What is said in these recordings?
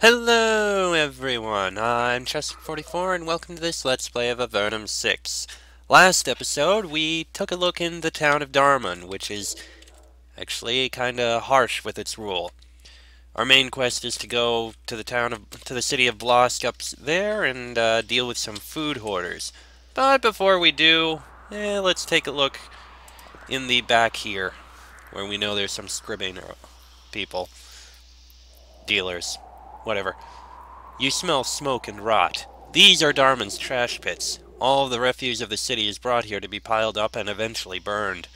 Hello everyone, I'm Chessrook44 and welcome to this Let's Play of Avernum 6. Last episode, we took a look in the town of Dharmon, which is actually kinda harsh with its rule. Our main quest is to go to the town of to the city of Blosk up there and uh, deal with some food hoarders. But before we do, eh, let's take a look in the back here, where we know there's some scribbing people, dealers whatever. You smell smoke and rot. These are Dharmon's trash pits. All the refuse of the city is brought here to be piled up and eventually burned.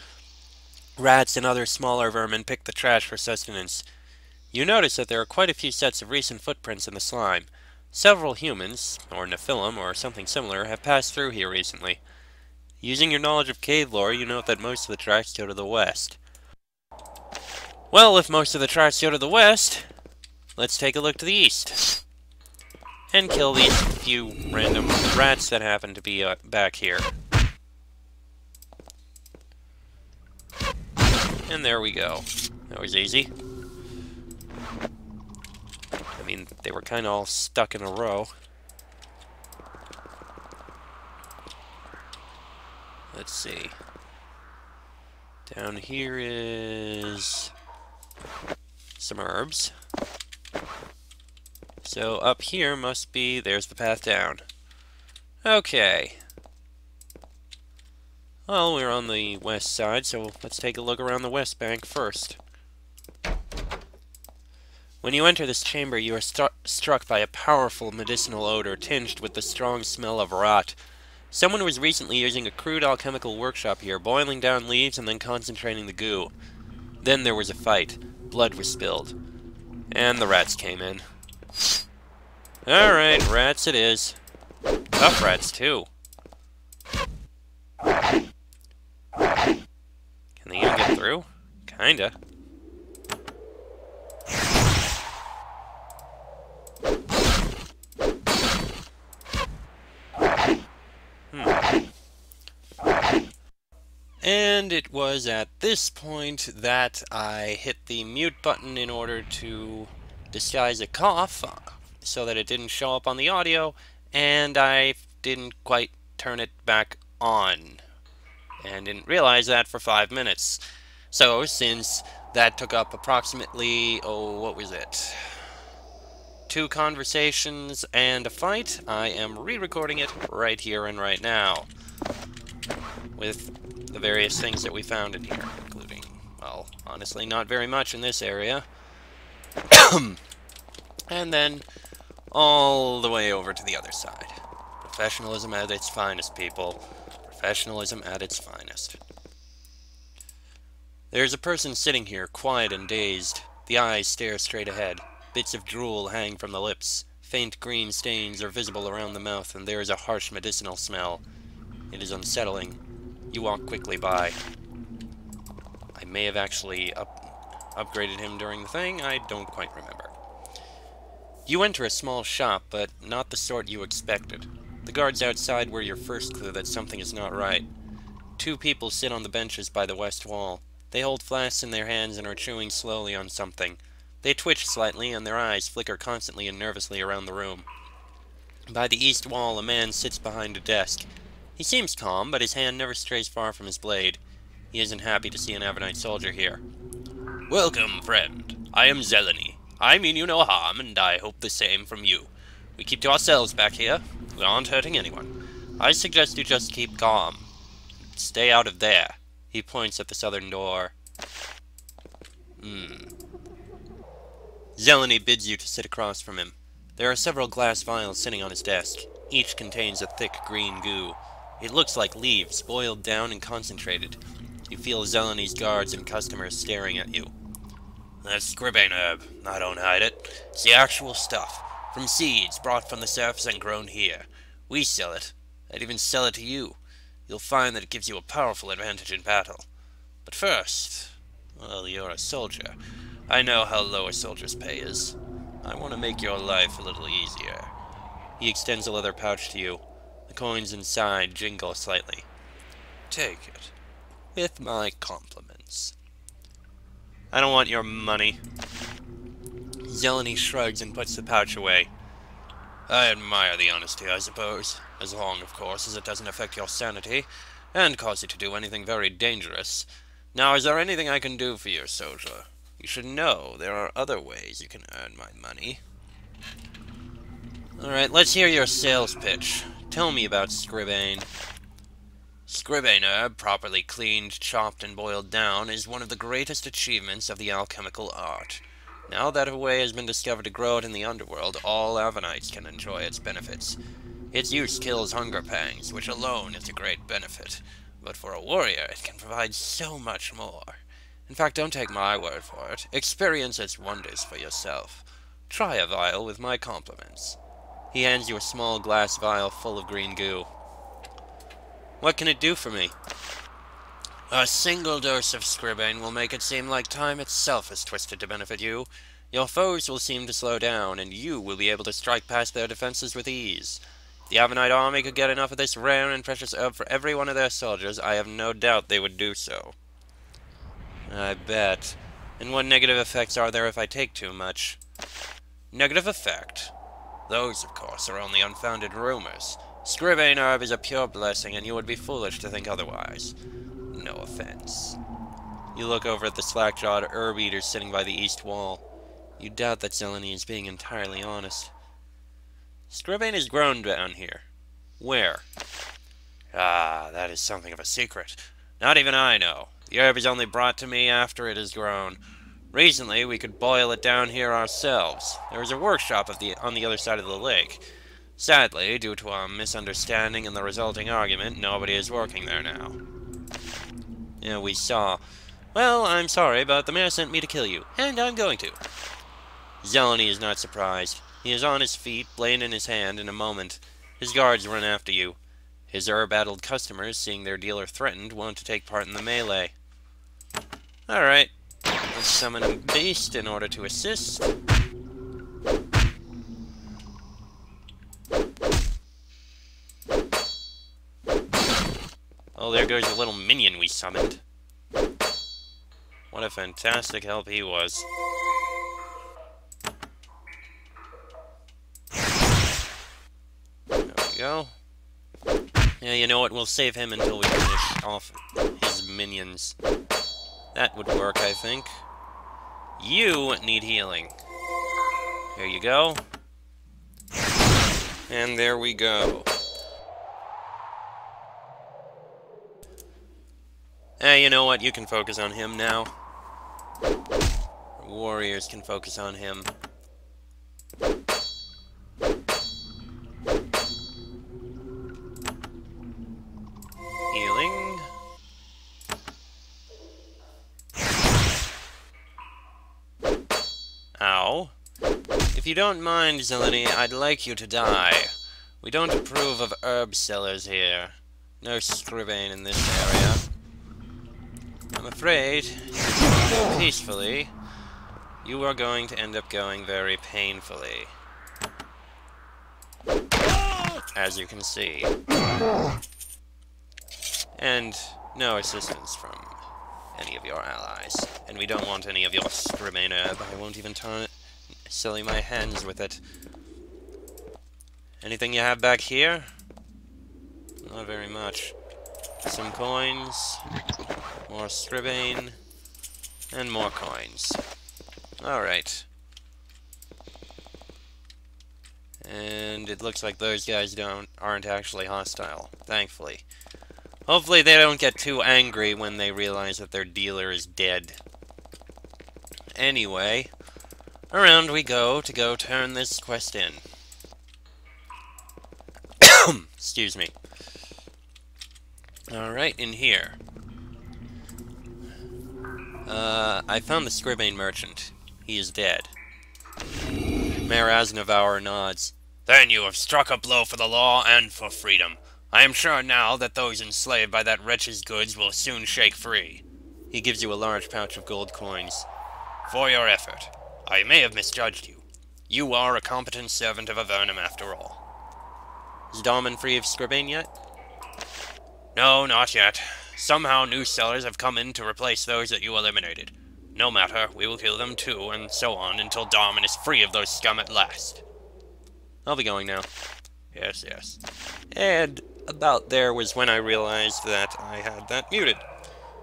Rats and other smaller vermin pick the trash for sustenance. You notice that there are quite a few sets of recent footprints in the slime. Several humans, or Nephilim, or something similar, have passed through here recently. Using your knowledge of cave lore, you note that most of the tracks go to the west. Well, if most of the tracks go to the west, let's take a look to the east. And kill these few random rats that happen to be uh, back here. And there we go. That was easy. I mean, they were kind of all stuck in a row. Let's see. Down here is some herbs. So up here must be, there's the path down. Okay. Well, we're on the west side, so let's take a look around the west bank first. When you enter this chamber, you are struck by a powerful medicinal odor tinged with the strong smell of rot. Someone was recently using a crude alchemical workshop here, boiling down leaves and then concentrating the goo. Then there was a fight. Blood was spilled. And the rats came in. Alright, rats it is. Tough rats, too. Can they even get through? Kinda. Hmm. And it was at this point that I hit the mute button in order to disguise a cough uh, so that it didn't show up on the audio, and I didn't quite turn it back on, and didn't realize that for five minutes. So, since that took up approximately, oh, what was it? Two conversations and a fight, I am re-recording it right here and right now. With the various things that we found in here, including, well, honestly, not very much in this area. and then all the way over to the other side. Professionalism at its finest, people. Professionalism at its finest. There's a person sitting here, quiet and dazed. The eyes stare straight ahead. Bits of drool hang from the lips. Faint green stains are visible around the mouth, and there is a harsh medicinal smell. It is unsettling. You walk quickly by. I may have actually up upgraded him during the thing, I don't quite remember. You enter a small shop, but not the sort you expected. The guards outside were your first clue that something is not right. Two people sit on the benches by the west wall. They hold flasks in their hands and are chewing slowly on something. They twitch slightly, and their eyes flicker constantly and nervously around the room. By the east wall, a man sits behind a desk. He seems calm, but his hand never strays far from his blade. He isn't happy to see an Avernite soldier here. Welcome, friend. I am Zeleny. I mean you no harm, and I hope the same from you. We keep to ourselves back here. We aren't hurting anyone. I suggest you just keep calm. Stay out of there. He points at the southern door. Hmm. Zeleny bids you to sit across from him. There are several glass vials sitting on his desk. Each contains a thick green goo. It looks like leaves, boiled down and concentrated. You feel Zeleny's guards and customers staring at you. That's scribbane herb. I don't hide it. It's the actual stuff. From seeds brought from the surface and grown here. We sell it. I'd even sell it to you. You'll find that it gives you a powerful advantage in battle. But first, well, you're a soldier. I know how low a soldier's pay is. I want to make your life a little easier. He extends a leather pouch to you. The coins inside jingle slightly. Take it. With my compliments. I don't want your money. Zeleny shrugs and puts the pouch away. I admire the honesty, I suppose. As long, of course, as it doesn't affect your sanity, and cause you to do anything very dangerous. Now, is there anything I can do for you, soldier? You should know there are other ways you can earn my money. Alright, let's hear your sales pitch. Tell me about Scribane. Scribane herb, uh, properly cleaned, chopped, and boiled down, is one of the greatest achievements of the alchemical art. Now that a way has been discovered to grow it in the underworld, all Avernites can enjoy its benefits. Its use kills hunger pangs, which alone is a great benefit. But for a warrior, it can provide so much more. In fact, don't take my word for it. Experience its wonders for yourself. Try a vial with my compliments. He hands you a small glass vial full of green goo. What can it do for me? A single dose of Scribane will make it seem like time itself is twisted to benefit you. Your foes will seem to slow down, and you will be able to strike past their defenses with ease. If the Avernite army could get enough of this rare and precious herb for every one of their soldiers, I have no doubt they would do so. I bet. And what negative effects are there if I take too much? Negative effect? Those, of course, are only unfounded rumors. Scribane herb is a pure blessing, and you would be foolish to think otherwise. No offense. You look over at the slack-jawed herb eater sitting by the east wall. You doubt that Zeleny is being entirely honest. Scribane is grown down here. Where? Ah, that is something of a secret. Not even I know. The herb is only brought to me after it is grown. Recently, we could boil it down here ourselves. There is a workshop the, on the other side of the lake. Sadly, due to a misunderstanding and the resulting argument, nobody is working there now. Yeah, we saw. Well, I'm sorry, but the mayor sent me to kill you, and I'm going to. Zeleny is not surprised. He is on his feet, blade in his hand, in a moment. His guards run after you. His herb-addled customers, seeing their dealer threatened, want to take part in the melee. Alright. Let's summon a beast in order to assist. Oh, there goes the little minion we summoned. What a fantastic help he was. There we go. Yeah, you know what? We'll save him until we finish off his minions. That would work, I think. You need healing. There you go. And there we go. Hey, you know what? You can focus on him now. Warriors can focus on him. If you don't mind, Zeleny, I'd like you to die. We don't approve of herb sellers here. No scribane in this area. I'm afraid, peacefully, you are going to end up going very painfully. As you can see. And no assistance from any of your allies. And we don't want any of your Scribane but I won't even turn silly my hands with it. Anything you have back here? Not very much. Some coins. More Scribane. And more coins. Alright. And it looks like those guys don't aren't actually hostile, thankfully. Hopefully they don't get too angry when they realize that their dealer is dead. Anyway, around we go to go turn this quest in. Excuse me. Alright, in here. Uh, I found the Scribane merchant. He is dead. Mayor Aznavour nods. Then you have struck a blow for the law and for freedom. I am sure now that those enslaved by that wretch's goods will soon shake free. He gives you a large pouch of gold coins. For your effort. I may have misjudged you. You are a competent servant of Avernum after all. Is Dharmon free of Scribane yet? No, not yet. Somehow new sellers have come in to replace those that you eliminated. No matter, we will kill them too, and so on until Dharmon is free of those scum at last. I'll be going now. Yes, yes. And about there was when I realized that I had that muted.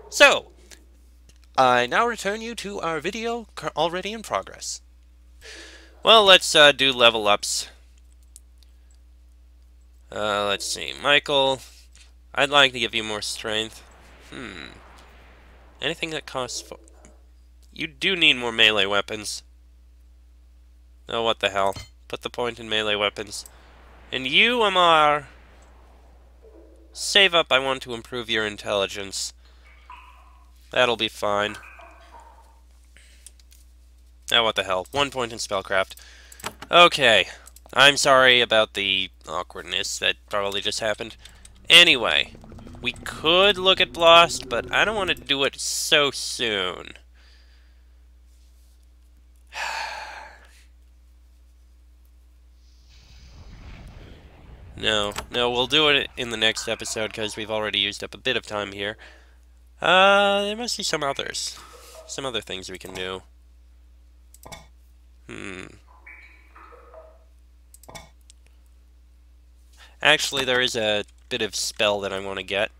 So, I now return you to our video already in progress. Well, let's uh, do level ups. Uh, let's see. Michael, I'd like to give you more strength. Hmm. Anything that costs... You do need more melee weapons. Oh, what the hell. Put the point in melee weapons. And you, Amar... Save up, I want to improve your intelligence. That'll be fine. Oh, what the hell. One point in Spellcraft. Okay. I'm sorry about the awkwardness that probably just happened. Anyway, we could look at Blast, but I don't want to do it so soon. no, no, we'll do it in the next episode because we've already used up a bit of time here. Uh, there must be some others. Some other things we can do. Hmm. Actually, there is a bit of spell that I want to get.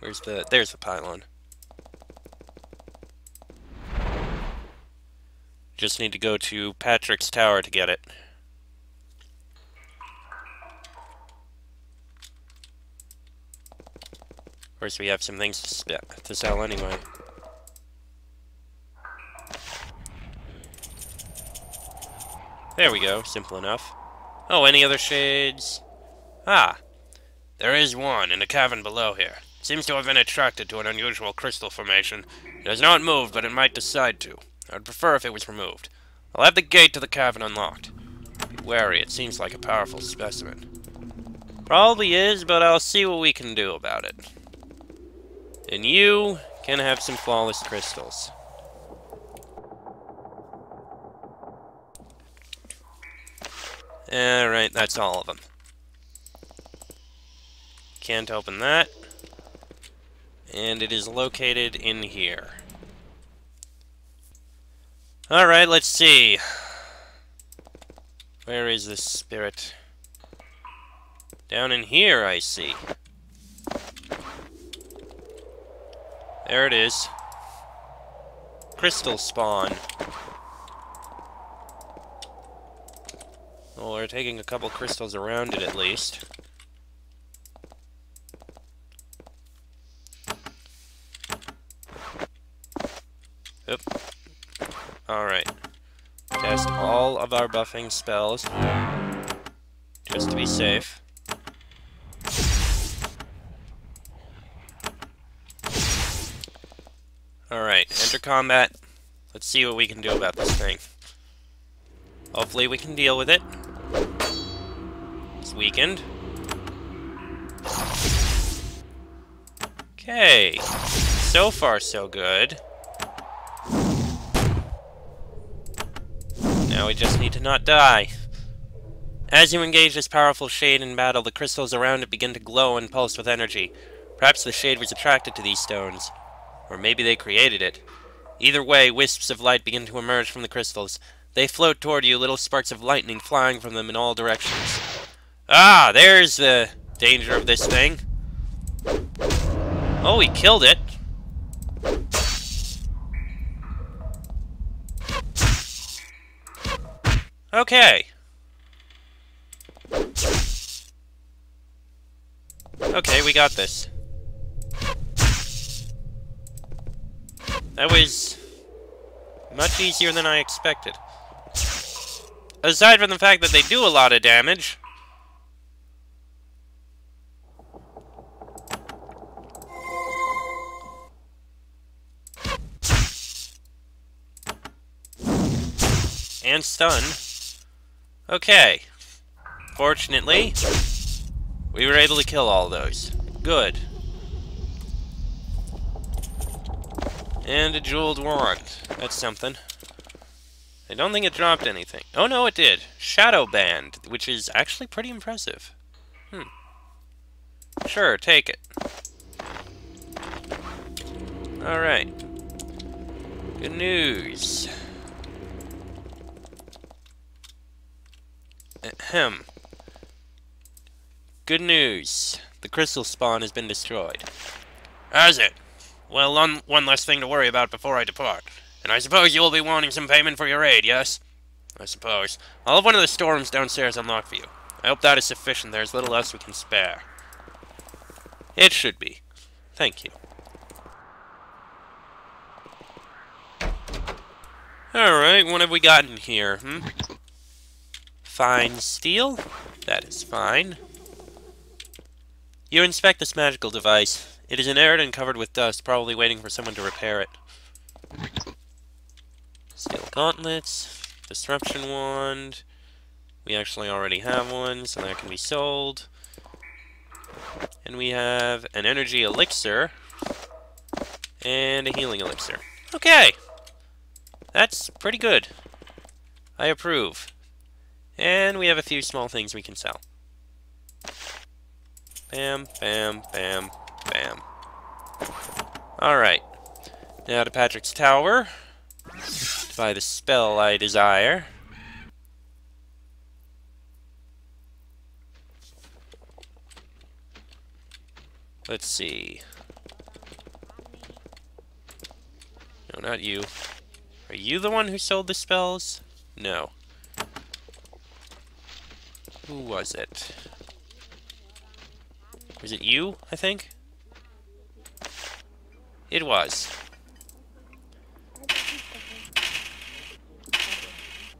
Where's the... There's the pylon. Just need to go to Patrick's Tower to get it. Of course, we have some things to, to sell anyway. There we go, simple enough. Oh, any other shades? Ah, there is one in the cavern below here. Seems to have been attracted to an unusual crystal formation. It has not moved, but it might decide to. I would prefer if it was removed. I'll have the gate to the cavern unlocked. Be wary, it seems like a powerful specimen. Probably is, but I'll see what we can do about it. And you can have some flawless crystals. Alright, that's all of them. Can't open that. And it is located in here. Alright, let's see. Where is this spirit? Down in here, I see. There it is. Crystal spawn. Well, we're taking a couple crystals around it at least. Yep. Alright. Cast all of our buffing spells. Just to be safe. Combat. Let's see what we can do about this thing. Hopefully we can deal with it. It's weakened. Okay. So far, so good. Now we just need to not die. As you engage this powerful shade in battle, the crystals around it begin to glow and pulse with energy. Perhaps the shade was attracted to these stones. Or maybe they created it. Either way, wisps of light begin to emerge from the crystals. They float toward you, little sparks of lightning flying from them in all directions. Ah, there's the danger of this thing. Oh, he killed it. Okay. Okay, we got this. That was much easier than I expected. Aside from the fact that they do a lot of damage. And stun. Okay. Fortunately, we were able to kill all those. Good. And a jeweled wand. That's something. I don't think it dropped anything. Oh no, it did. Shadow Band, which is actually pretty impressive. Hmm. Sure, take it. Alright. Good news. Ahem. Good news. The crystal spawn has been destroyed. Has it? Well, one, one less thing to worry about before I depart. And I suppose you will be wanting some payment for your aid, yes? I suppose. I'll have one of the storerooms downstairs unlocked for you. I hope that is sufficient. There's little else we can spare. It should be. Thank you. Alright, what have we got in here, hmm? Fine steel? That is fine. You inspect this magical device. It is inert and covered with dust, probably waiting for someone to repair it. Steel gauntlets, disruption wand. We actually already have one, so that can be sold. And we have an energy elixir and a healing elixir. Okay! That's pretty good. I approve. And we have a few small things we can sell. Bam, bam, bam, bam. Alright. Now to Patrick's Tower. To buy the spell I desire. Let's see. No, not you. Are you the one who sold the spells? No. Who was it? Was it you, I think? It was.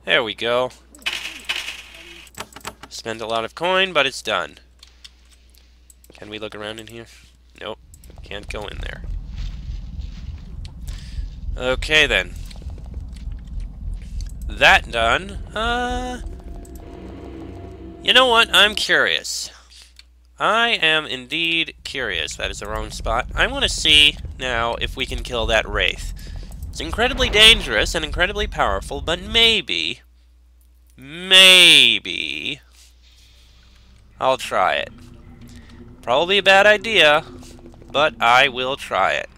There we go. Spend a lot of coin, but it's done. Can we look around in here? Nope. Can't go in there. Okay, then. That done. Uh... You know what? I'm curious. I am indeed curious. That is the wrong spot. I want to see now if we can kill that Wraith. It's incredibly dangerous and incredibly powerful, but maybe, maybe, I'll try it. Probably a bad idea, but I will try it.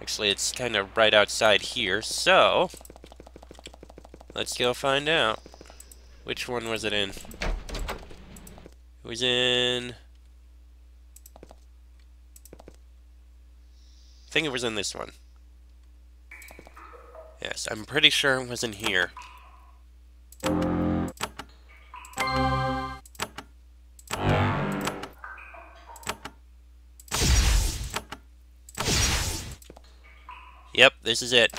Actually, it's kind of right outside here, so let's go find out. Which one was it in? It was in... I think it was in this one. Yes, I'm pretty sure it was in here. Yep, this is it.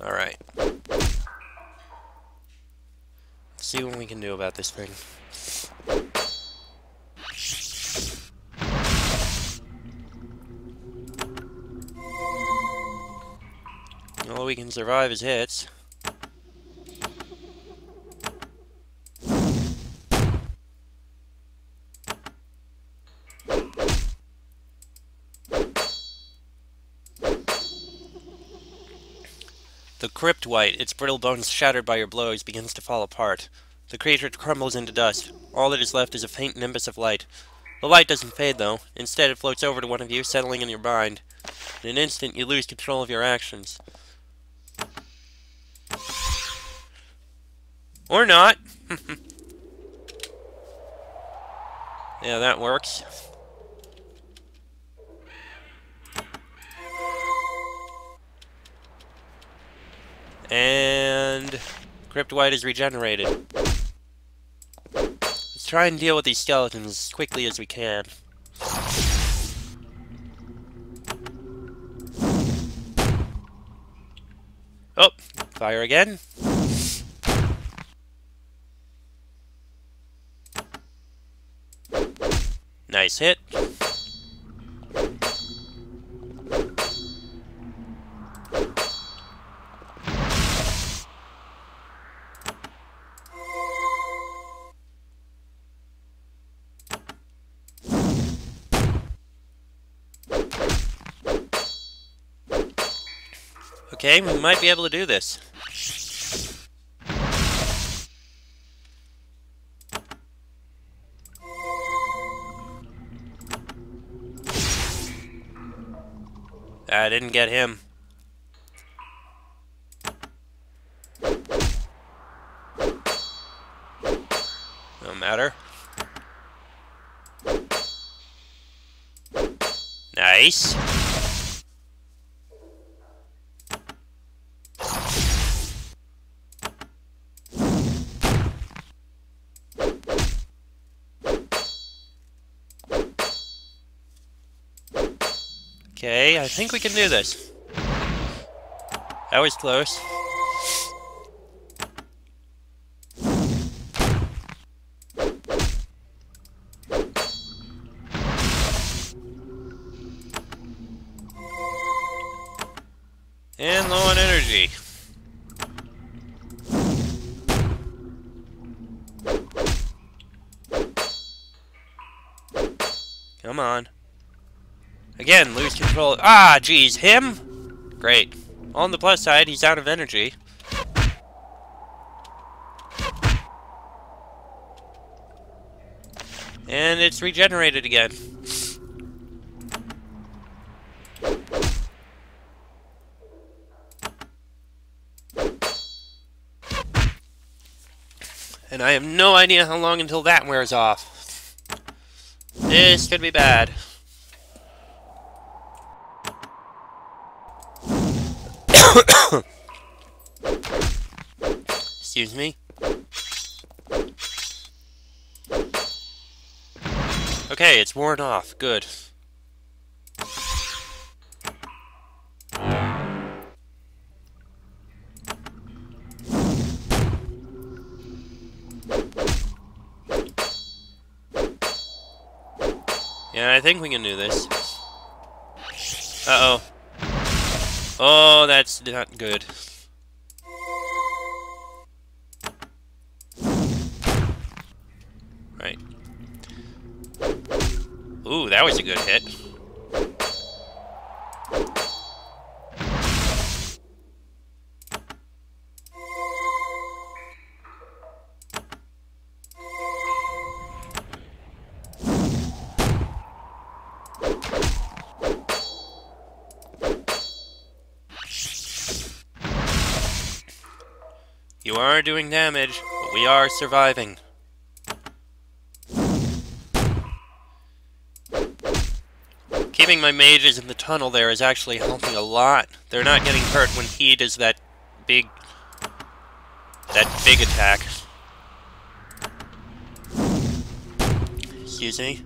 Alright. Let's see what we can do about this thing. All we can survive is hits. The crypt wight, its brittle bones shattered by your blows, begins to fall apart. The creature crumbles into dust. All that is left is a faint nimbus of light. The light doesn't fade, though. Instead, it floats over to one of you, settling in your mind. In an instant, you lose control of your actions. Or not. yeah, that works. And... Crypt Wight is regenerated. Let's try and deal with these skeletons as quickly as we can. Oh, fire again. Nice hit. Okay, we might be able to do this. Didn't get him. No matter. Nice. Okay, I think we can do this. That was close. And low on energy. Come on. Again, lose control. Ah, geez, him? Great. On the plus side, he's out of energy. And it's regenerated again. And I have no idea how long until that wears off. This could be bad. Excuse me. Okay, it's worn off. Good. Yeah, I think we can do this. Uh-oh. Oh, that's not good. Right. Ooh, that was a good hit. You are doing damage, but we are surviving. Keeping my mages in the tunnel there is actually helping a lot. They're not getting hurt when he does that big... that big attack. Excuse me?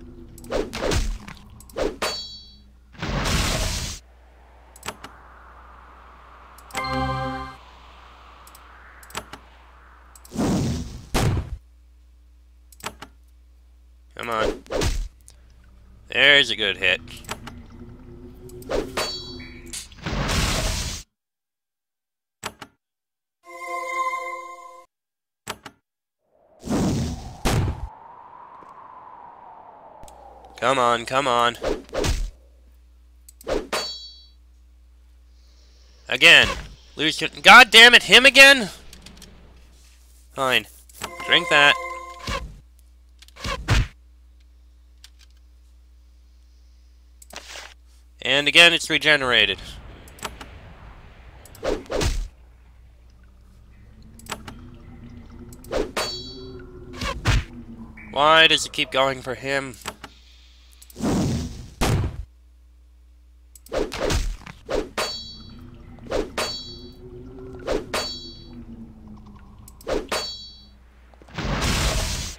There's a good hit. Come on, come on. Again. Lose God damn it, him again? Fine. Drink that. And again, it's regenerated. Why does it keep going for him?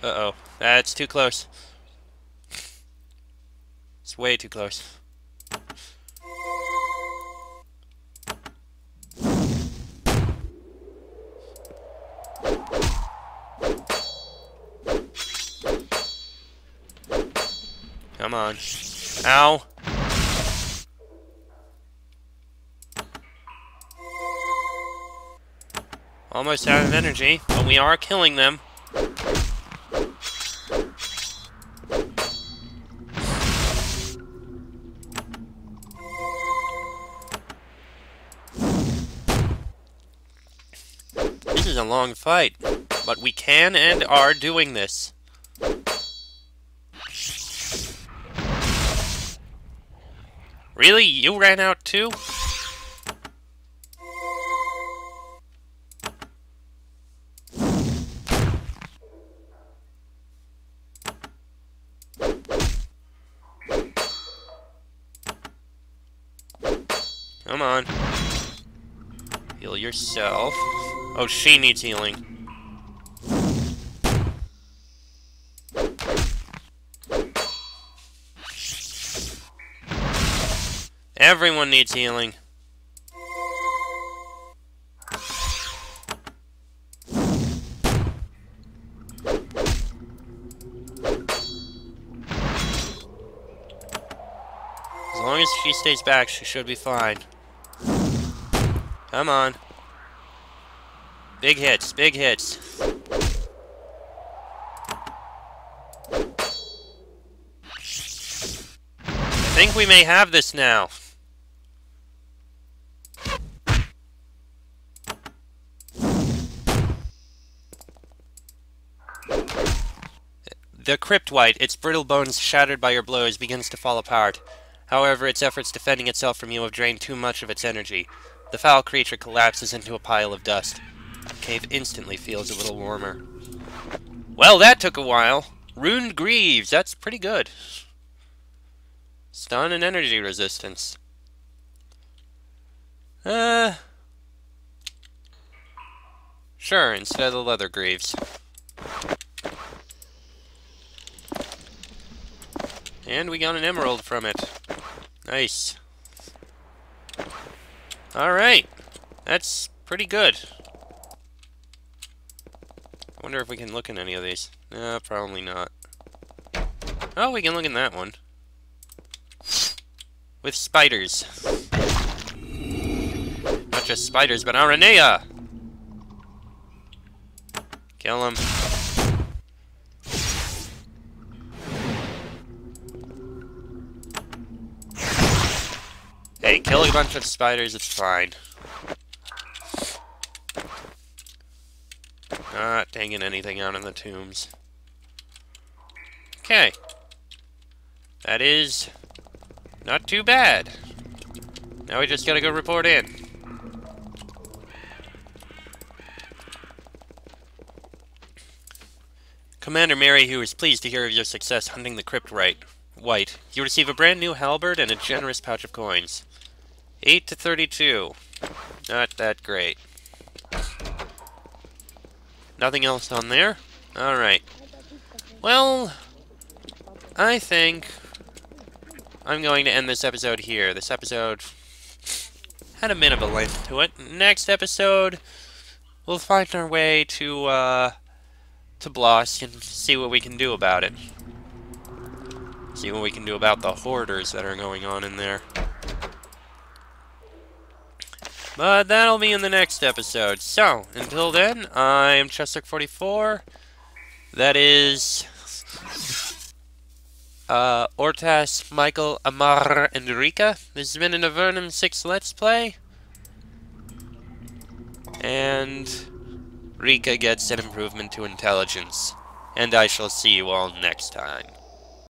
Uh-oh. That's too close. It's way too close. Come on. Ow. Almost out of energy, but we are killing them. Long fight, but we can and are doing this. Really? You ran out too? Come on. Heal yourself. Oh, she needs healing. Everyone needs healing. As long as she stays back, she should be fine. Come on. Big hits, big hits. I think we may have this now. The Cryptwight, its brittle bones shattered by your blows, begins to fall apart. However, its efforts defending itself from you have drained too much of its energy. The foul creature collapses into a pile of dust. Cave instantly feels a little warmer. Well, that took a while. Runed Greaves, that's pretty good. Stun and energy resistance. Uh... Sure, instead of the Leather Greaves. And we got an emerald from it. Nice. Alright. That's pretty good. I wonder if we can look in any of these. No, probably not. Oh, we can look in that one. With spiders. Not just spiders, but Aranea! Kill him. Hey, kill a bunch of spiders, it's fine. Taking anything out in the tombs. Okay. That is not too bad. Now we just gotta go report in. Commander Merryhew is pleased to hear of your success hunting the crypt right. White. You receive a brand new halberd and a generous pouch of coins. 8 to 32. Not that great. Nothing else on there? Alright. Well, I think I'm going to end this episode here. This episode had a bit of a length to it. Next episode, we'll find our way to, uh, to Bloss and see what we can do about it. See what we can do about the hoarders that are going on in there. But that'll be in the next episode. So, until then, I am Chessrook44. That is... Uh, Ortas, Michael, Amar, and Rika. This has been an Avernum 6 Let's Play. And... Rika gets an improvement to intelligence. And I shall see you all next time.